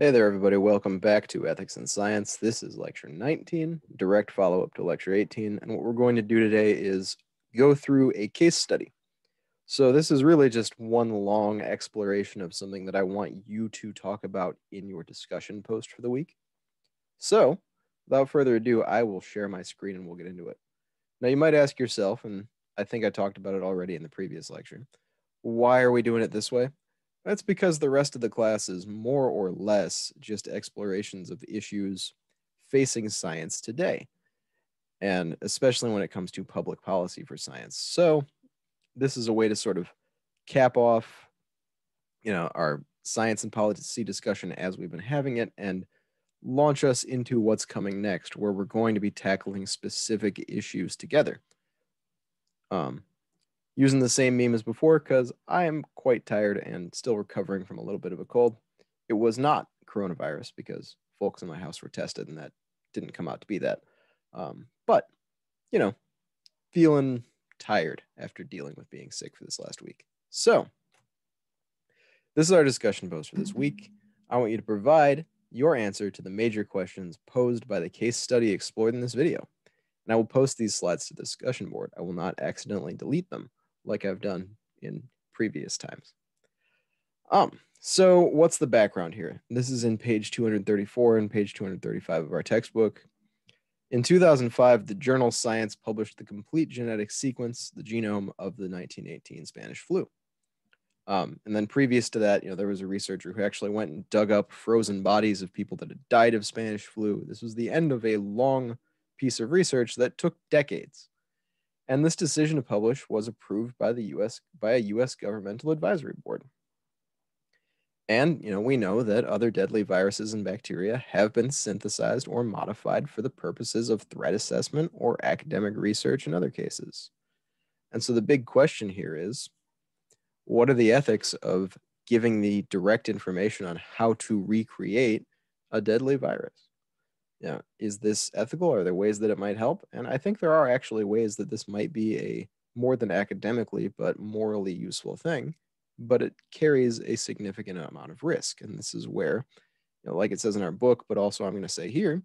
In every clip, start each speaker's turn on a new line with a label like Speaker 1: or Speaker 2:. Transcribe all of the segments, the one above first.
Speaker 1: Hey there, everybody. Welcome back to Ethics and Science. This is lecture 19, direct follow up to lecture 18. And what we're going to do today is go through a case study. So, this is really just one long exploration of something that I want you to talk about in your discussion post for the week. So, without further ado, I will share my screen and we'll get into it. Now, you might ask yourself, and I think I talked about it already in the previous lecture, why are we doing it this way? That's because the rest of the class is more or less just explorations of issues facing science today, and especially when it comes to public policy for science. So, this is a way to sort of cap off, you know, our science and policy discussion as we've been having it and launch us into what's coming next, where we're going to be tackling specific issues together. Um, using the same meme as before because I am quite tired and still recovering from a little bit of a cold. It was not coronavirus because folks in my house were tested and that didn't come out to be that. Um, but, you know, feeling tired after dealing with being sick for this last week. So, this is our discussion post for this week. I want you to provide your answer to the major questions posed by the case study explored in this video. And I will post these slides to the discussion board. I will not accidentally delete them like I've done in previous times. Um, so what's the background here? This is in page 234 and page 235 of our textbook. In 2005, the journal Science published the complete genetic sequence, the genome of the 1918 Spanish flu. Um, and then previous to that, you know, there was a researcher who actually went and dug up frozen bodies of people that had died of Spanish flu. This was the end of a long piece of research that took decades. And this decision to publish was approved by the US by a US governmental advisory board. And you know, we know that other deadly viruses and bacteria have been synthesized or modified for the purposes of threat assessment or academic research in other cases. And so the big question here is what are the ethics of giving the direct information on how to recreate a deadly virus? Yeah, is this ethical? Are there ways that it might help? And I think there are actually ways that this might be a more than academically, but morally useful thing. But it carries a significant amount of risk. And this is where, you know, like it says in our book, but also I'm going to say here,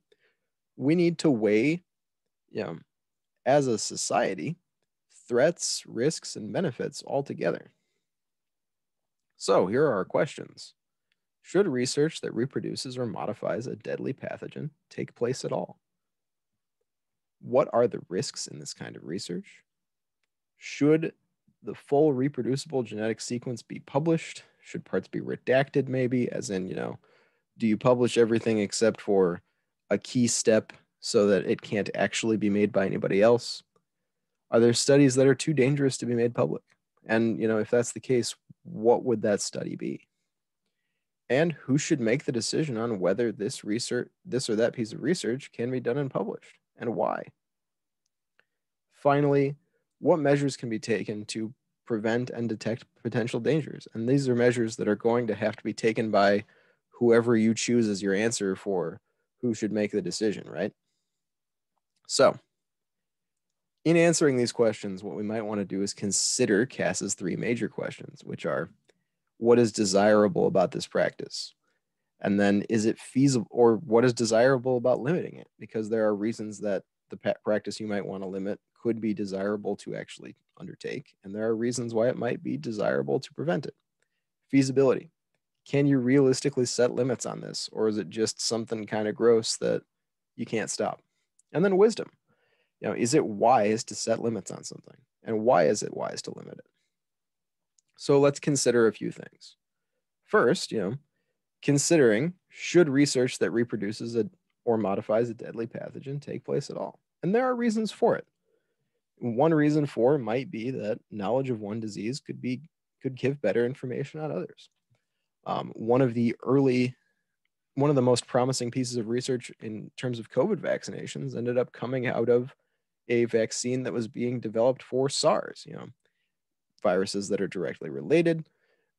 Speaker 1: we need to weigh, you know, as a society, threats, risks, and benefits all together. So here are our questions. Should research that reproduces or modifies a deadly pathogen take place at all? What are the risks in this kind of research? Should the full reproducible genetic sequence be published? Should parts be redacted, maybe? As in, you know, do you publish everything except for a key step so that it can't actually be made by anybody else? Are there studies that are too dangerous to be made public? And, you know, if that's the case, what would that study be? And who should make the decision on whether this research this or that piece of research can be done and published and why. Finally what measures can be taken to prevent and detect potential dangers? And these are measures that are going to have to be taken by whoever you choose as your answer for who should make the decision right? So in answering these questions what we might want to do is consider Kass's three major questions which are what is desirable about this practice? And then is it feasible or what is desirable about limiting it? Because there are reasons that the practice you might want to limit could be desirable to actually undertake. And there are reasons why it might be desirable to prevent it. Feasibility. Can you realistically set limits on this? Or is it just something kind of gross that you can't stop? And then wisdom. You know, is it wise to set limits on something? And why is it wise to limit it? So let's consider a few things. First, you know, considering should research that reproduces a, or modifies a deadly pathogen take place at all? And there are reasons for it. One reason for might be that knowledge of one disease could be could give better information on others. Um, one of the early, one of the most promising pieces of research in terms of COVID vaccinations ended up coming out of a vaccine that was being developed for SARS. You know, viruses that are directly related,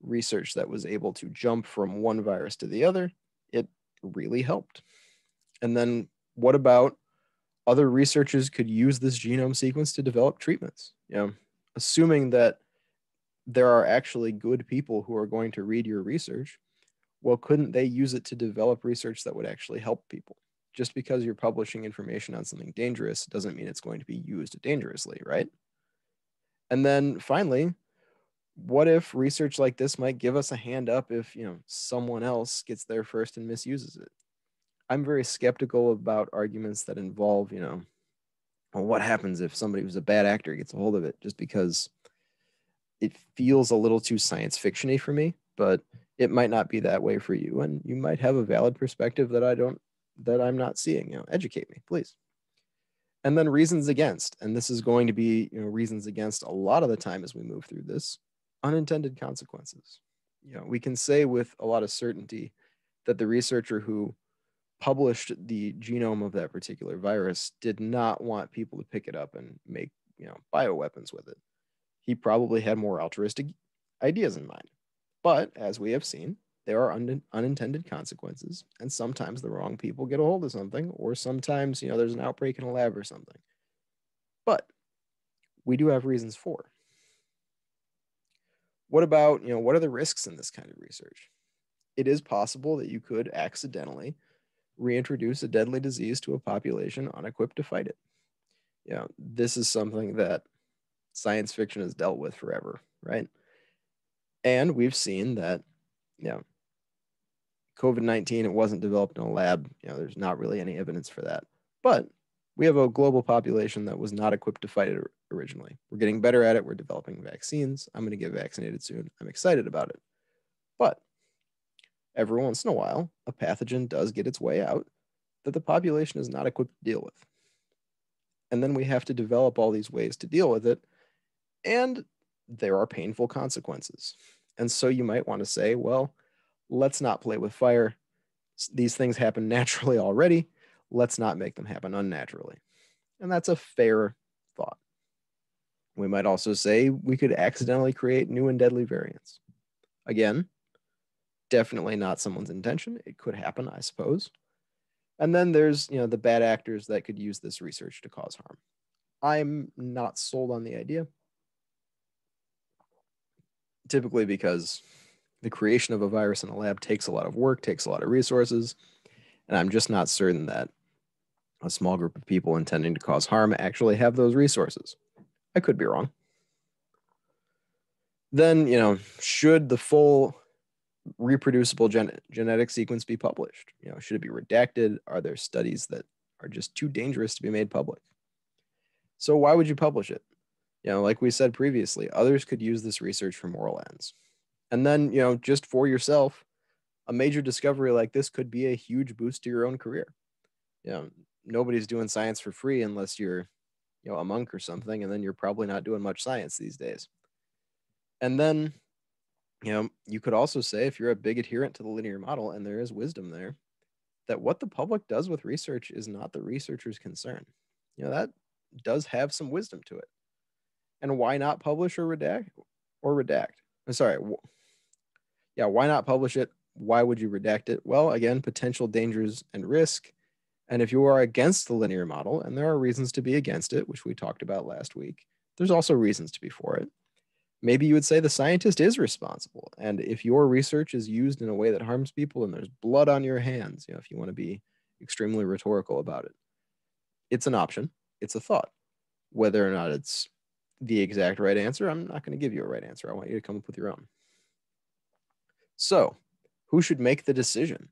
Speaker 1: research that was able to jump from one virus to the other, it really helped. And then what about other researchers could use this genome sequence to develop treatments? You know, assuming that there are actually good people who are going to read your research, well, couldn't they use it to develop research that would actually help people? Just because you're publishing information on something dangerous doesn't mean it's going to be used dangerously, right? And then finally, what if research like this might give us a hand up if, you know, someone else gets there first and misuses it? I'm very skeptical about arguments that involve, you know, well, what happens if somebody who's a bad actor gets a hold of it just because it feels a little too science fictiony for me, but it might not be that way for you and you might have a valid perspective that I don't that I'm not seeing, you know, educate me, please. And then reasons against, and this is going to be, you know, reasons against a lot of the time as we move through this, unintended consequences. You know, we can say with a lot of certainty that the researcher who published the genome of that particular virus did not want people to pick it up and make, you know, bioweapons with it. He probably had more altruistic ideas in mind. But as we have seen, there are un- unintended consequences, and sometimes the wrong people get a hold of something, or sometimes, you know, there's an outbreak in a lab or something. But we do have reasons for. What about, you know, what are the risks in this kind of research? It is possible that you could accidentally reintroduce a deadly disease to a population unequipped to fight it. You know, this is something that science fiction has dealt with forever, right? And we've seen that, know, COVID 19, it wasn't developed in a lab. You know, there's not really any evidence for that. But we have a global population that was not equipped to fight it originally. We're getting better at it. We're developing vaccines. I'm going to get vaccinated soon. I'm excited about it. But every once in a while, a pathogen does get its way out that the population is not equipped to deal with. And then we have to develop all these ways to deal with it. And there are painful consequences. And so you might want to say, well, let's not play with fire. These things happen naturally already. Let's not make them happen unnaturally. And that's a fair thought. We might also say we could accidentally create new and deadly variants. Again, definitely not someone's intention. It could happen, I suppose. And then there's, you know, the bad actors that could use this research to cause harm. I'm not sold on the idea typically because the creation of a virus in a lab takes a lot of work, takes a lot of resources, and I'm just not certain that a small group of people intending to cause harm actually have those resources. I could be wrong. Then, you know, should the full reproducible gen- genetic sequence be published? You know, should it be redacted? Are there studies that are just too dangerous to be made public? So why would you publish it? You know, like we said previously, others could use this research for moral ends. And then, you know, just for yourself, a major discovery like this could be a huge boost to your own career. You know, nobody's doing science for free unless you're, you know, a monk or something, and then you're probably not doing much science these days. And then, you know, you could also say if you're a big adherent to the linear model and there is wisdom there, that what the public does with research is not the researcher's concern. You know, that does have some wisdom to it and why not publish or redact or redact? I'm sorry. Yeah, why not publish it? Why would you redact it? Well, again, potential dangers and risk. And if you are against the linear model, and there are reasons to be against it, which we talked about last week, there's also reasons to be for it. Maybe you would say the scientist is responsible. And if your research is used in a way that harms people and there's blood on your hands, you know, if you want to be extremely rhetorical about it, it's an option, it's a thought. Whether or not it's the exact right answer. I'm not going to give you a right answer. I want you to come up with your own. So, who should make the decision?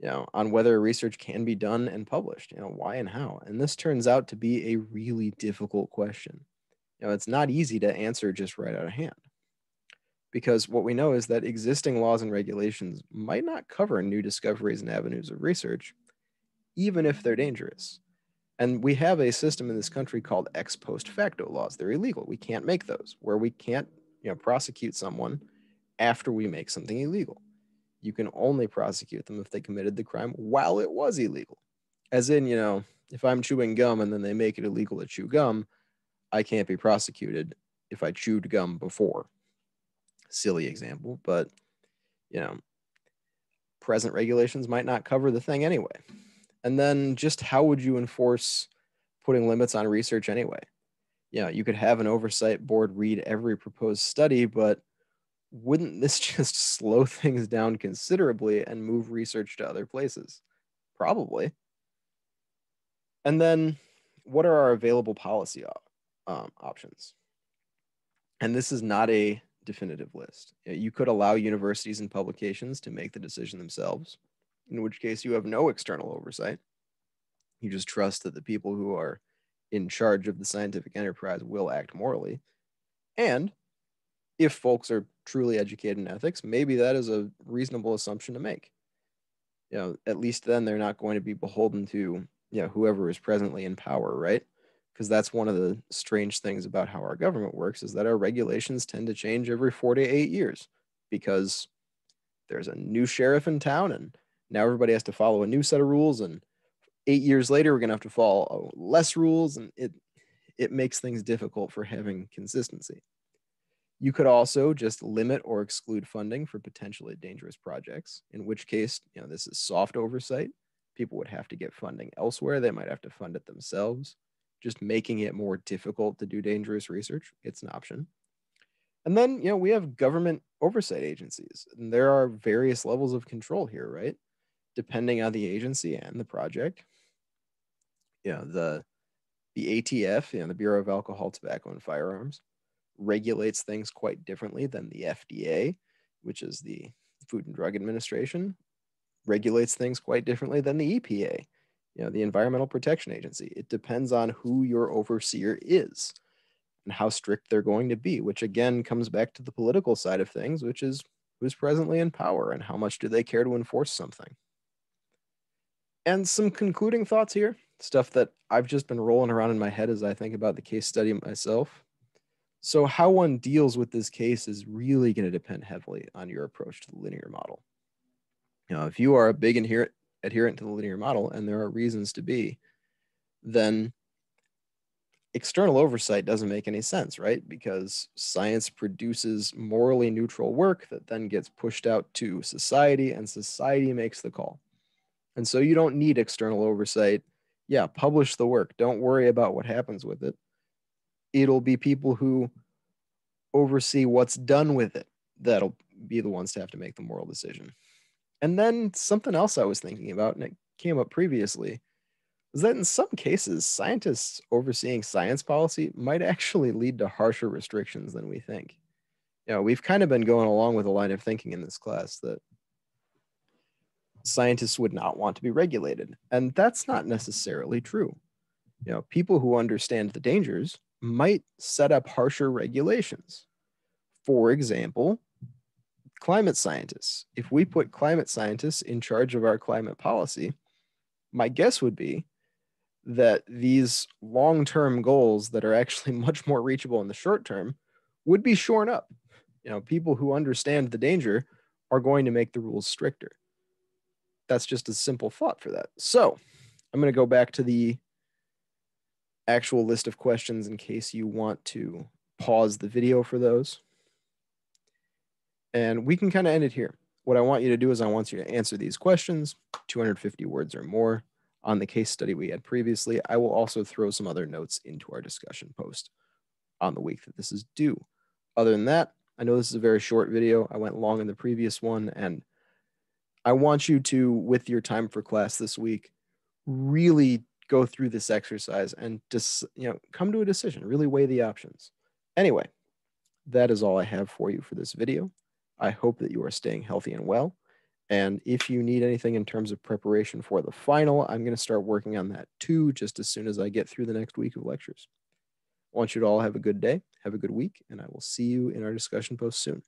Speaker 1: You know, on whether research can be done and published. You know, why and how. And this turns out to be a really difficult question. You know, it's not easy to answer just right out of hand. Because what we know is that existing laws and regulations might not cover new discoveries and avenues of research, even if they're dangerous. And we have a system in this country called ex post facto laws. They're illegal. We can't make those where we can't, you know, prosecute someone after we make something illegal. You can only prosecute them if they committed the crime while it was illegal. As in, you know, if I'm chewing gum and then they make it illegal to chew gum, I can't be prosecuted if I chewed gum before. Silly example, but you know, present regulations might not cover the thing anyway. And then just how would you enforce putting limits on research anyway? Yeah, you could have an oversight board read every proposed study, but wouldn't this just slow things down considerably and move research to other places? Probably. And then, what are our available policy um, options? And this is not a definitive list. You could allow universities and publications to make the decision themselves, in which case you have no external oversight. You just trust that the people who are in charge of the scientific enterprise will act morally. And if folks are truly educated in ethics, maybe that is a reasonable assumption to make. You know, at least then they're not going to be beholden to, you know, whoever is presently in power, right? Because that's one of the strange things about how our government works is that our regulations tend to change every four to eight years because there's a new sheriff in town and now everybody has to follow a new set of rules and eight years later we're going to have to follow less rules and it it makes things difficult for having consistency you could also just limit or exclude funding for potentially dangerous projects, in which case, you know, this is soft oversight. People would have to get funding elsewhere. They might have to fund it themselves. Just making it more difficult to do dangerous research, it's an option. And then, you know, we have government oversight agencies, and there are various levels of control here, right? Depending on the agency and the project. You know, the the ATF, you know, the Bureau of Alcohol, Tobacco, and Firearms, regulates things quite differently than the FDA, which is the Food and Drug Administration, regulates things quite differently than the EPA, you know, the Environmental Protection Agency. It depends on who your overseer is and how strict they're going to be, which again comes back to the political side of things, which is who's presently in power and how much do they care to enforce something. And some concluding thoughts here, stuff that I've just been rolling around in my head as I think about the case study myself. So how one deals with this case is really going to depend heavily on your approach to the linear model. Now, if you are a big adherent, adherent to the linear model, and there are reasons to be, then external oversight doesn't make any sense, right? Because science produces morally neutral work that then gets pushed out to society, and society makes the call. And so you don't need external oversight. Yeah, publish the work. Don't worry about what happens with it it'll be people who oversee what's done with it that'll be the ones to have to make the moral decision. And then something else I was thinking about, and it came up previously, is that in some cases, scientists overseeing science policy might actually lead to harsher restrictions than we think. You know, we've kind of been going along with a line of thinking in this class that scientists would not want to be regulated. And that's not necessarily true. You know, people who understand the dangers might set up harsher regulations. For example, climate scientists. If we put climate scientists in charge of our climate policy, my guess would be that these long term goals that are actually much more reachable in the short term would be shorn up. You know, people who understand the danger are going to make the rules stricter. That's just a simple thought for that. So I'm going to go back to the actual list of questions in case you want to pause the video for those. And we can kind of end it here. What I want you to do is I want you to answer these questions, 250 words or more on the case study we had previously. I will also throw some other notes into our discussion post on the week that this is due. Other than that, I know this is a very short video. I went long in the previous one, and I want you to, with your time for class this week, really go through this exercise and just you know come to a decision really weigh the options. Anyway that is all i have for you for this video. I hope that you are staying healthy and well. And if you need anything in terms of preparation for the final i'm going to start working on that too just as soon as i get through the next week of lectures. I want you to all have a good day have a good week and i will see you in our discussion post soon